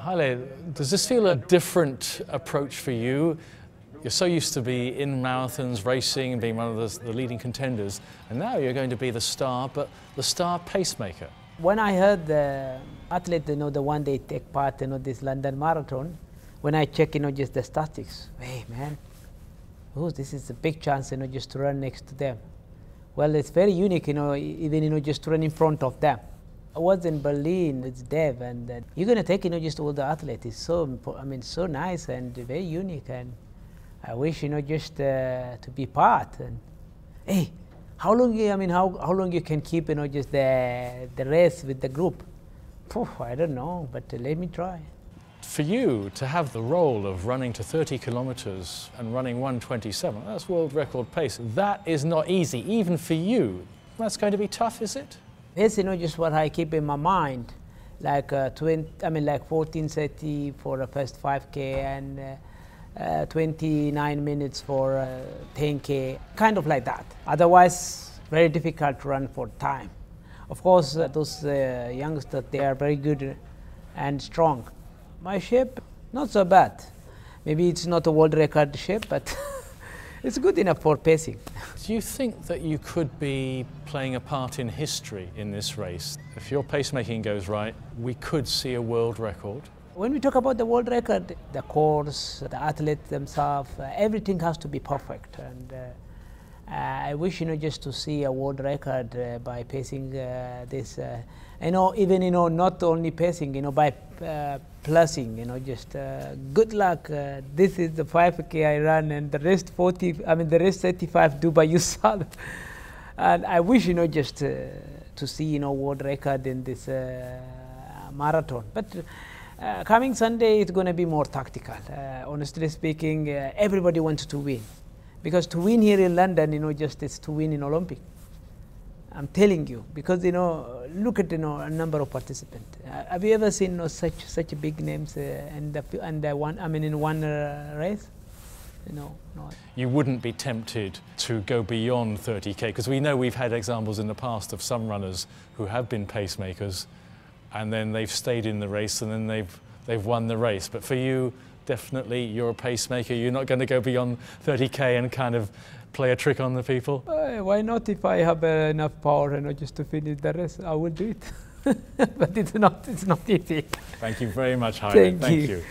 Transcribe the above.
Haile, does this feel a different approach for you? You're so used to be in marathons, racing, and being one of the, the, leading contenders, and now you're going to be the star, but the star pacemaker. When I heard the athlete, you know, the one they take part, you know, this London Marathon, when I check, you know, just the statistics, hey man, oh, this is a big chance, you know, just to run next to them. Well, it's very unique, you know, even, you know, just to run in front of them. I was in Berlin, with Dev, and uh, you're gonna take, you know, just all the athletes. It's so, I mean, so nice and very unique, and I wish, you know, just uh, to be part. And hey, how long? I mean, how, how long you can keep, you know, just the the race with the group? I don't know, but uh, let me try. For you to have the role of running to 30 kilometers and running 127, that's world record pace. That is not easy, even for you. That's going to be tough, is it? Know, just what I keep in my mind, like uh, 20, I mean, like 1430 for the first 5K and. Uh, uh, 29 minutes for uh, 10k, kind of like that. Otherwise, very difficult to run for time. Of course, uh, those uh, youngsters, they are very good and strong. My shape, not so bad. Maybe it's not a world record shape, but it's good enough for pacing. Do you think that you could be playing a part in history in this race? If your pacemaking goes right, we could see a world record. When we talk about the world record, the course, the athletes themselves, uh, everything has to be perfect. And uh, I wish, you know, just to see a world record uh, by pacing uh, this. Uh, you know, even, you know, not only pacing, you know, by uh, plusing, you know, just good luck. this is the 5K I run and the rest 40, I mean, the rest 35 do by yourself. and I wish, you know, just to see, you know, world record in this marathon. But uh, coming Sunday, it's going to be more tactical. Uh, honestly speaking, uh, everybody wants to win. Because to win here in London, you know, just it's to win in Olympic. I'm telling you, because, you know, look at, you know, a number of participants. Uh, have you ever seen you know, such such big names uh, and, the, and one, I mean, in one uh, race? You know, no. You wouldn't be tempted to go beyond 30k because we know we've had examples in the past of some runners who have been pacemakers and then they've stayed in the race and then they've, they've won the race. But for you, definitely you're a pacemaker. You're not going to go beyond 30k and kind of play a trick on the people. Uh, why not? If I have uh, enough power, and know, just to finish the rest, I will do it. but it's not. It's not easy. Thank you very much, Haile. Thank, Thank you. you.